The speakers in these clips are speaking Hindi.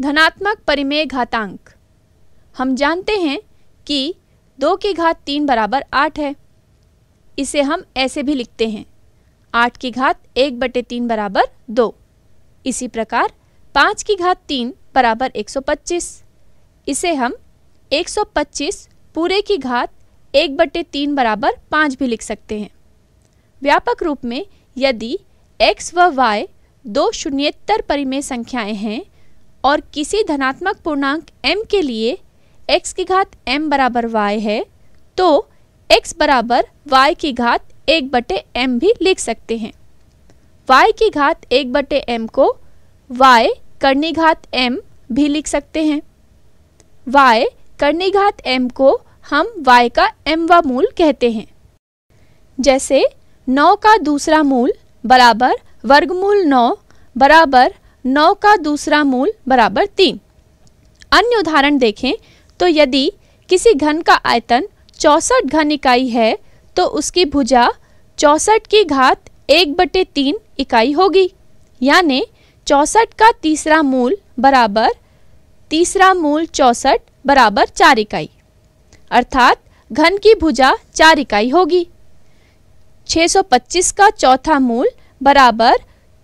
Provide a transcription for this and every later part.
धनात्मक परिमेय घातांक। हम जानते हैं कि दो की घात तीन बराबर आठ है। इसे हम ऐसे भी लिखते हैं। आठ की घात एक बटे तीन बराबर दो। इसी प्रकार पाँच की घात तीन बराबर एक सौ पच्चीस। इसे हम एक सौ पच्चीस पूरे की घात एक बटे तीन बराबर पाँच भी लिख सकते हैं। व्यापक रूप में यदि x व y दो शून्येतर परिमेय संख्याएँ हैं और किसी धनात्मक पूर्णांक m के लिए x की घात m बराबर y है तो x बराबर y की घात एक बटे एम भी लिख सकते हैं। y की घात एक बटे एम को y करनी घात m भी लिख सकते हैं। y करनी घात m को हम y का mवा मूल कहते हैं। जैसे 9 का दूसरा मूल बराबर वर्गमूल 9 बराबर 9 का दूसरा मूल बराबर तीन। अन्य उदाहरण देखें तो यदि किसी घन का आयतन चौसठ घन इकाई है तो उसकी भुजा चौसठ की घात एक बटे तीन इकाई होगी। यानी चौसठ का तीसरा मूल बराबर तीसरा मूल चौसठ बराबर चार इकाई। अर्थात घन की भुजा चार इकाई होगी। 625 का चौथा मूल बराबर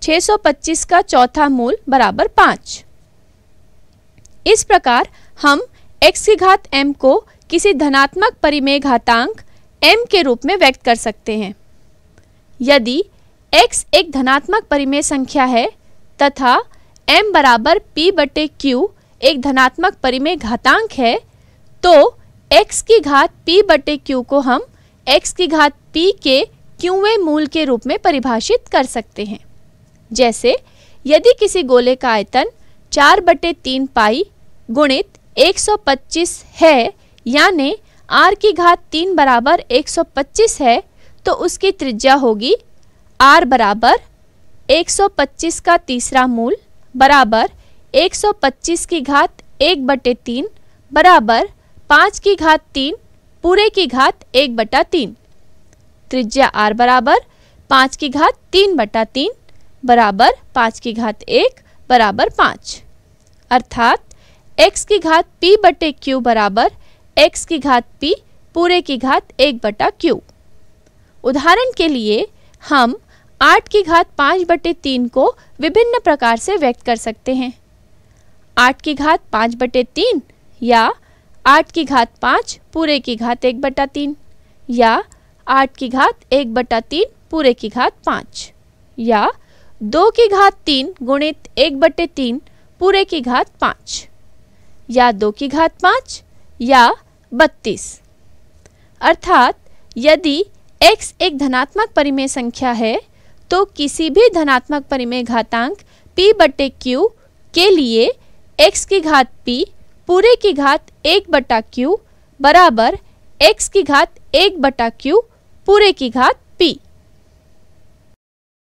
625 का चौथा मूल बराबर पाँच। इस प्रकार हम x की घात m को किसी धनात्मक परिमेय घातांक m के रूप में व्यक्त कर सकते हैं। यदि x एक धनात्मक परिमेय संख्या है तथा m बराबर p बटे क्यू एक धनात्मक परिमेय घातांक है तो x की घात p बटे क्यू को हम x की घात p के क्यूवे मूल के रूप में परिभाषित कर सकते हैं। जैसे, यदि किसी गोले का आयतन चार बटे तीन पाई गुणित 125 है, यानी आर की घात तीन बराबर 125 है तो उसकी त्रिज्या होगी आर बराबर 125 का तीसरा मूल बराबर 125 की घात एक बटे तीन बराबर पाँच की घात तीन पूरे की घात एक बटा तीन। त्रिज्या आर बराबर पाँच की घात तीन बटा तीन बराबर पाँच की घात एक बराबर पाँच अर्थात x की घात p बटे q बराबर x की घात p पूरे की घात एक बटा q उदाहरण के लिए हम आठ की घात पाँच बटे तीन को विभिन्न प्रकार से व्यक्त कर सकते हैं आठ की घात पाँच बटे तीन या आठ की घात पाँच पूरे की घात एक बटा तीन या आठ की घात एक बटा तीन पूरे की घात पाँच या दो की घात तीन गुणित एक बटे तीन, पूरे की घात पाँच। या दो की घात पाँच, या बत्तीस। अर्थात, यदि x एक धनात्मक परिमेय संख्या है तो किसी भी धनात्मक परिमेय घातांक p बटे क्यू के लिए x की घात p, पूरे की घात एक बटा क्यू बराबर x की घात एक बटा क्यू पूरे की घात p